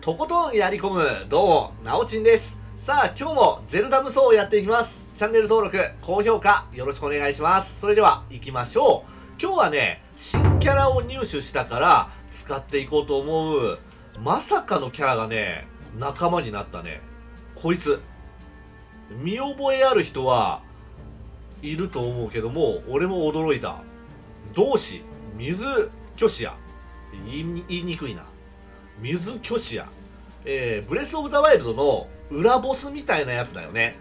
とことんやり込む、どうも、なおちんです。さあ、今日もゼルダ無双をやっていきます。チャンネル登録、高評価、よろしくお願いします。それでは、行きましょう。今日はね、新キャラを入手したから、使っていこうと思う、まさかのキャラがね、仲間になったね。こいつ。見覚えある人は、いると思うけども、俺も驚いた。同志、水巨子や。言い言いにくいな。水巨子や。えー、ブレスオブザワイルドの裏ボスみたいなやつだよね。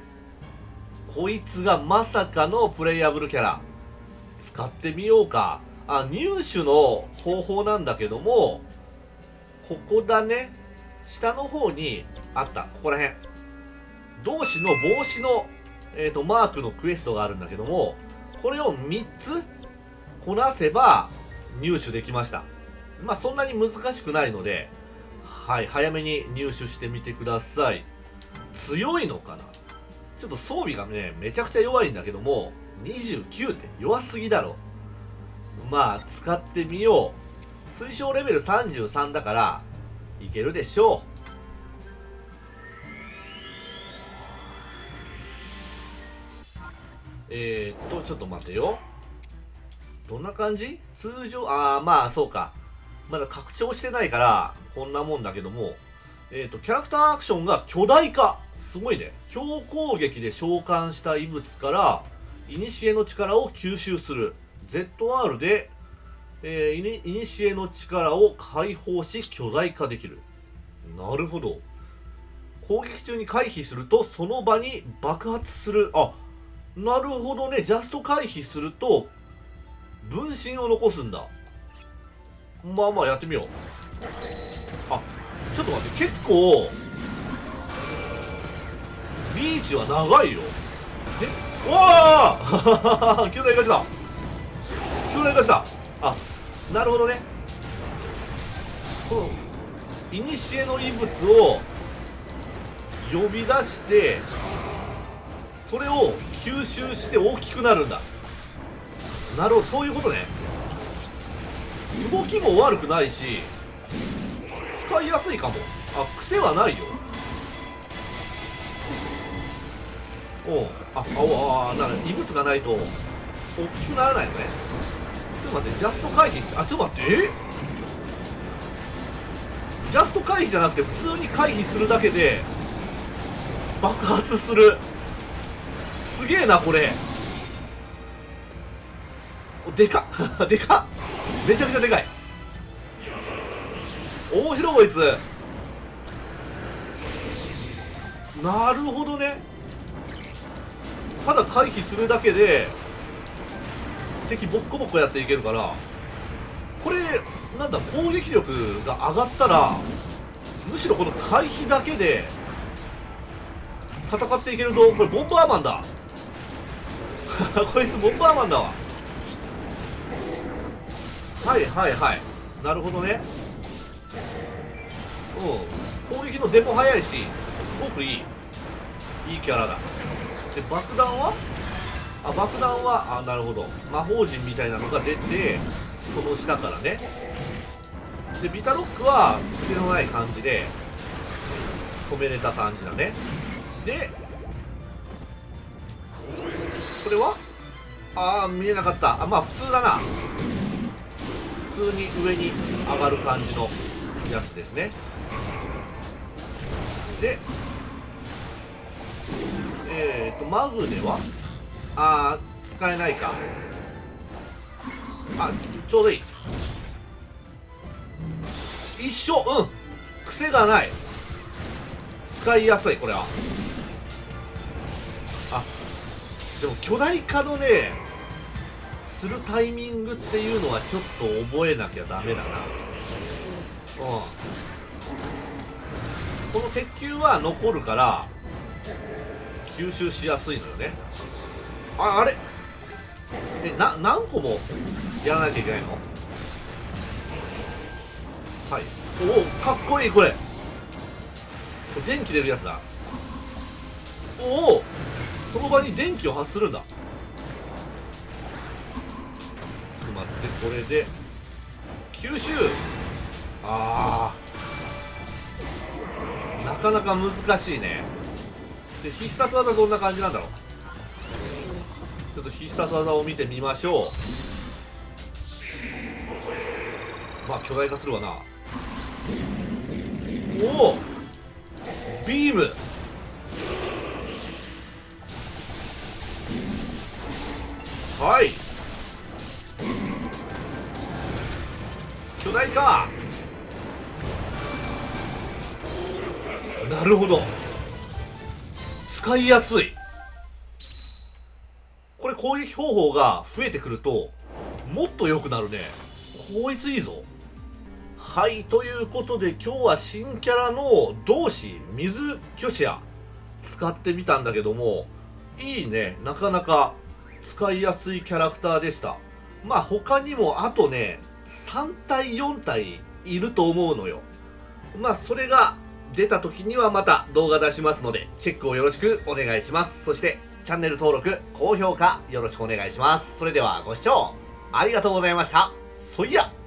こいつがまさかのプレイヤブルキャラ。使ってみようか。あ、入手の方法なんだけども、ここだね。下の方にあった。ここら辺。同士の帽子の、えっ、と、マークのクエストがあるんだけども、これを3つこなせば入手できました。まあそんなに難しくないので、はい、早めに入手してみてください。強いのかな？ちょっと装備がね、めちゃくちゃ弱いんだけども、29って弱すぎだろ。まあ、使ってみよう。推奨レベル33だから、いけるでしょう。えー、っと、ちょっと待てよ。どんな感じ？通常、ああ、まあ、そうか。まだ拡張してないから、こんなもんだけども、えっ、ー、と、キャラクターアクションが巨大化。すごいね。強攻撃で召喚した異物から、古の力を吸収する。ZR で、えー、古の力を解放し巨大化できる。なるほど。攻撃中に回避すると、その場に爆発する。あ、なるほどね。ジャスト回避すると、分身を残すんだ。まあまあやってみよう。あ、ちょっと待って、結構、リーチは長いよ。えわあ巨大化した巨大化したあ、なるほどね。この、いにしえの異物を呼び出して、それを吸収して大きくなるんだ。なるほど、そういうことね。動きも悪くないし、使いやすいかも。あ、癖はないよ。おうあ、あ、あ、な異物がないと、大きくならないのね。ちょっと待って、ジャスト回避して、あ、ちょっと待って、え？ジャスト回避じゃなくて、普通に回避するだけで、爆発する。すげえな、これ。でかっ でかっめちゃくちゃでかい。面白いこいつ。なるほどね。ただ回避するだけで敵ボッコボコやっていけるからこれなんだ攻撃力が上がったらむしろこの回避だけで戦っていけるとこれボンバーマンだ。こいつボンバーマンだわ。はいはいはい。なるほどね。うん。攻撃の出も早いしすごくいい。いいキャラだ。で爆弾は？あ爆弾は？あなるほど。魔法陣みたいなのが出てその下からね。でビタロックは癖のない感じで止めれた感じだね。でこれは？ああ見えなかった。あまあ普通だな。通に上に上がる感じのやつですね。でえっ、ー、とマグネは？あー使えないか。あちょうどいい。一緒。うん。癖がない。使いやすいこれは。あでも巨大化のねするタイミングっていうのはちょっと覚えなきゃダメだな。うん。この鉄球は残るから吸収しやすいのよね。ああれ？えな何個もやらなきゃいけないの？はい。おおかっこいいこれ電気出るやつだ。おおその場に電気を発するんだ。これで吸収。ああかなか難しいね。で必殺技どんな感じなんだろう。ちょっと必殺技を見てみましょう。まあ巨大化するわな。おおビーム。はい。なるほど。使いやすい。これ攻撃方法が増えてくるともっと良くなるね。こいついいぞ。はいということで今日は新キャラの同志水巨シア使ってみたんだけどもいいね。なかなか使いやすいキャラクターでした。まあ他にもあとね3体4体いると思うのよ。まあそれが出た時にはまた動画出しますのでチェックをよろしくお願いします。そしてチャンネル登録高評価よろしくお願いします。それではご視聴ありがとうございました。そいや。